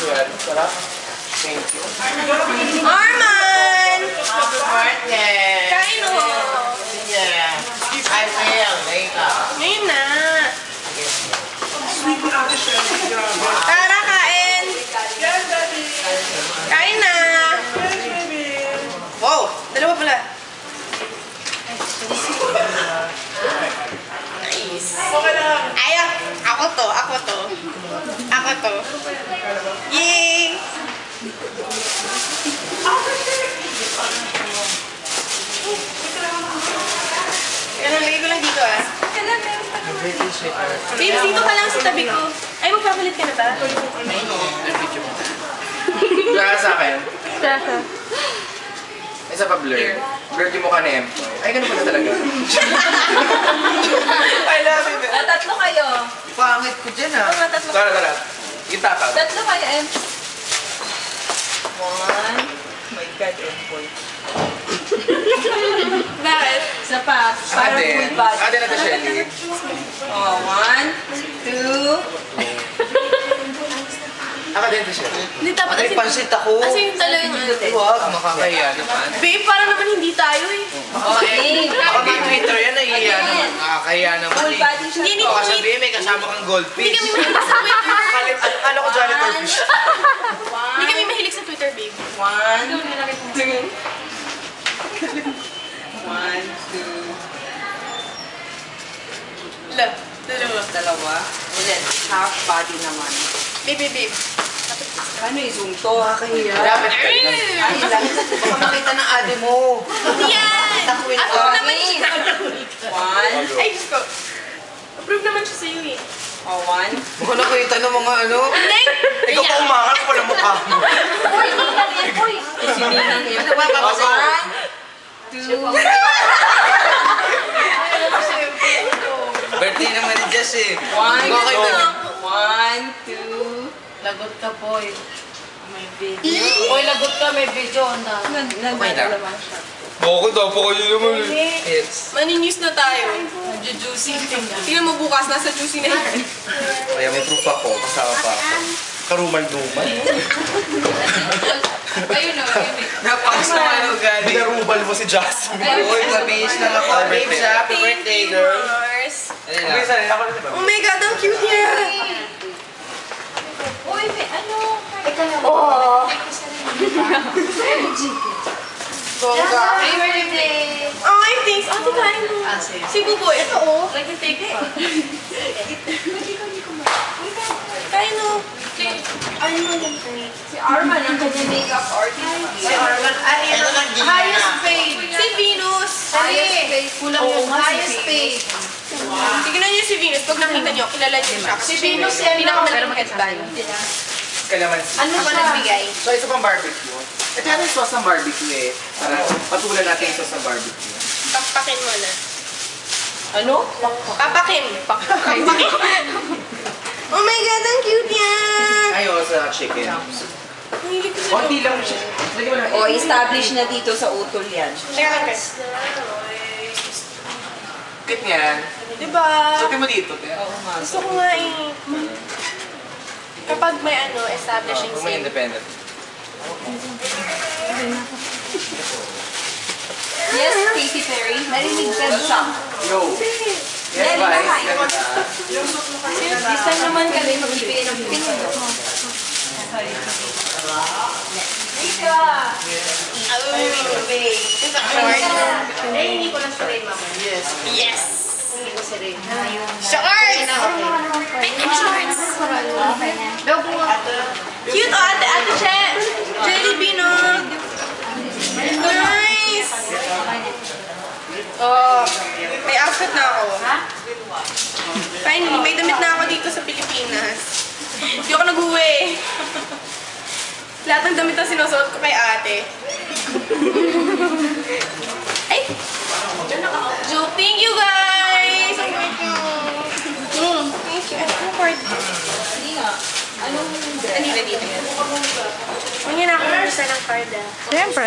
Yan, sarap. Thank you. Arman! Happy birthday! Kain mo! Yeah. I will later. Ngayon na! Tara, kain! Kain na! Wow! Dalawa pala. Nice. Ay, ako to, ako to. Ako to. Yay! Ano, lagay ko lang dito ah. Babes, dito ka lang sa tabi ko. Ay, magpapalit ka na ba? Blur sa akin. Isa pa blur. Blur yung mukha ni M. Ay, ganun pala talaga. I love it. Ah, tatlo kayo. Pangit ko dyan ah. Mga tatlo. Tara, tara. Kita ka. Tatlo kayo, Em. One. Oh my God, Empoy. Bakit? Isa pa. Para Ate. full body. Ate na to, Shelly. Oh, one, two. Ako din to, Shelly. Hindi dapat Ay, pansit ako. Talaga yung ano. Huwag, makakaya naman. Babe, para naman hindi tayo eh. Okay. Baka may Twitter yan, nahihiya naman. Nakakaya naman Full eh. body siya. Hindi, Baka hindi, sabihin may kasama kang hindi goldfish. kami mahilig sa Twitter. Kalim, ano, ano ko janitor fish? Hindi kami mahilig sa Twitter, babe. One. One, two. La, dalawa. Dalawa. Ulit. Half body naman. Babe, babe, babe. Ano i-zoom to? Nakakahiya. Dapat ka Ay! Ay, lang. Baka makita ng ate mo. Hindi yan! Ako naman siya. One. Ay, Diyos ko. Approve naman siya sa'yo eh. Oh, one. Baka nakita ng mga ano. Hindi! Ikaw pa umakal ko pala mukha mo. Isininang yun. Ano ba, papasok? One, two. Eh. One, kayo two. na- One, two. Lagot ka, boy. May video. Boy, lagot ka, may video. Anda. Nagdadalawa siya. Bakit daw po kayo naman? Yes. Mani-news na tayo. Juicy thing. Tingnan mo bukas, nasa juicy na yan. Kaya may proof ako, kasama pa ako. Karumal-dumal. Ayun o, yun eh. Napakas naman ang ugali. Binarubal mo si Jasmine. Uy, mabihis lang ako. Happy birthday, girl. Mars. Ayun na. Oh my God, ang cute niya. Uy, may ano? Bongga. Happy birthday! Ay, thanks. Ate, kain mo. Ah. Si Buboy, ito oh. Like a take it. Kain mo. Si Arman, ang kanya makeup artist. Si Arman, ay, lang, di Highest na. paid. Si Venus. Highest paid. Kulang yung highest paid. Tignan niyo si Venus. Pag nakita niyo, kilala niyo siya. Si Venus yan, no? Pinakamalaking headband. Kalamansi. Ano ba nagbigay? So, ito pang barbecue. Ito yung sauce ng barbecue eh. Para patulan natin yung sauce ng barbecue. Pakpakin mo na. Ano? Papakin. Papakin. oh my God, ang cute niya. Ayaw sa chicken. Konti lang siya. O, establish na dito sa utol yan. Teka guys. Kit niyan. Diba? Suti mo dito, te. Oo nga. Gusto ko nga eh. Kapag may ano, establishing Kung may scene. independent. Yes, Katy Perry. Narinig ka siya. Yo. Yes, guys. nakain. Ganda. This time naman kami magbibigay ng pino. Eh, hindi ko na spray, mama. Yes. Yes! Hindi ko spray. Shorts! Okay. Pink shorts! Daw po. Cute oh, ate, ate Che! Jelly bean oh! Nice! Oh, may outfit na ako. Finally, may damit na ako dito sa Pilipinas. Hindi ako nag-uwi. Lahat ng damit na sinusuot ko kay ate. Ay! Joke, thank you guys! Thank you. Thank you. Ano card? Hindi nga. Anong Kanina dito yan. Huwag niya na ako mag ng card ah. Siyempre.